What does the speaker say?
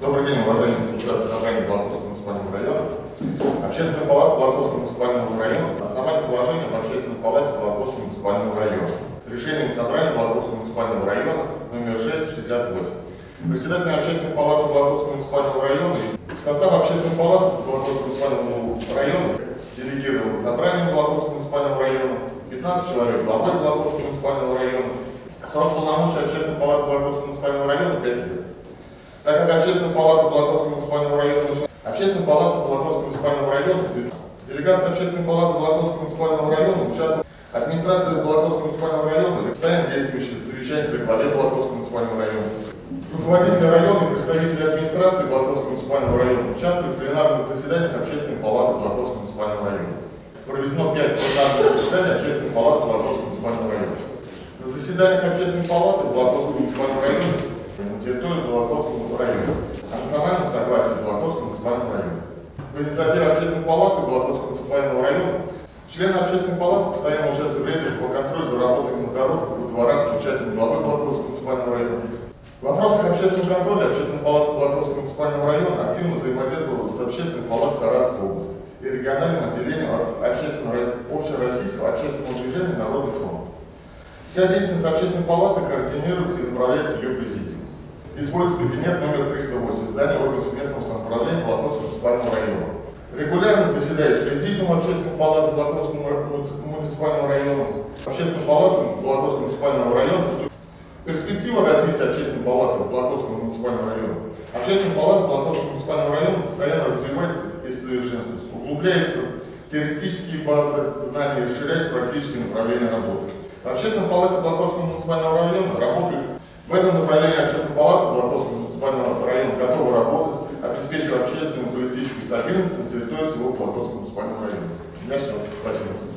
Добрый день, уважаемые депутаты собрания Балаковского муниципального района. Общественная палата Балаковского муниципального района на основании положения об общественной палате Балаковского муниципального района. Решением собрания Балаковского муниципального района номер 668. Председателем общественной палаты Балаковского муниципального района в состав общественной палаты Балаковского муниципального района делегировано собрание Балаковского муниципального района, 15 человек главарь Балаковского муниципального района. Срок полномочий общественной палаты Балаковского муниципального района 5 лет. Так как общественная палата Балаковского муниципального района Общественная палата Балаковского муниципального района, делегация общественной палаты Балаковского муниципального района участвует администрация Балаковского муниципального района, постоянно действующее совещание при главе Балаковского муниципального района. Руководители района и представители администрации Балаковского муниципального района участвуют в пленарных заседаниях общественной палаты Балаковского муниципального района. Проведено 5 пленарных заседаний общественной палаты Балаковского муниципального района. На заседаниях общественной палаты Балаковского муниципального района на территории Балаковского района о национальном согласии Балаковского муниципального района. В инициативе общественной палаты Балаковского муниципального района члены общественной палаты постоянно участвуют в рейдах по контролю за работой на дорогах и дворах с участием главы Балаковского муниципального района. В вопросах общественного контроля общественная палата Балаковского муниципального района активно взаимодействовала с общественной палатой Саратовской области и региональным отделением общественного, общероссийского общественного движения «Народный фронт». Вся деятельность общественной палаты координируется и направляется ее президиум используется кабинет номер 308 здания органов местного самоуправления Балаковского муниципального района. Регулярно заседает президиум общественной палаты Балаковского муниципального района, общественную палату Балаковского муниципального района, перспектива развития общественной палаты Балаковского муниципального района. Общественная палата Балаковского муниципального района постоянно развивается и совершенствуется, углубляется теоретические базы знаний, расширяются практические направления работы. В общественной палате Балаковского муниципального стабильность на территории всего Платонского муниципального района. У меня все. Спасибо.